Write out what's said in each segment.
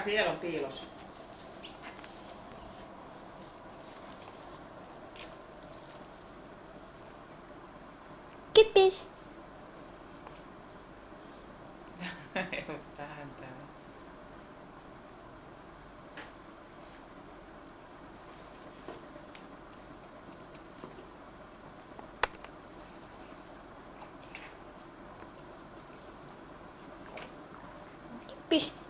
Siellä on piilossa? Kippis. Tähän täällä. Kippis.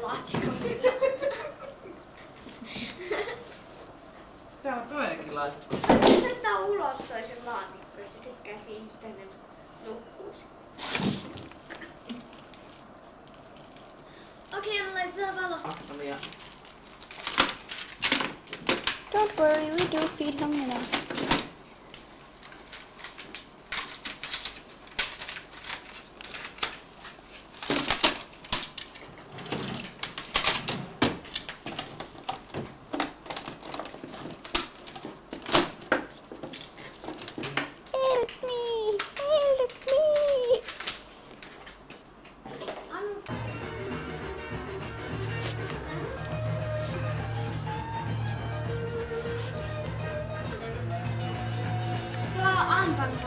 tykkää sitä laatikosta. Täällä on toinenkin laatikko. Se ottaa ulos toisen laatikko ja se tykkää siitä tänne nukkuu. Okei, okay, laitetaan valo. Ahtolia. Don't worry, we do feed him enough. Antan